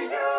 you.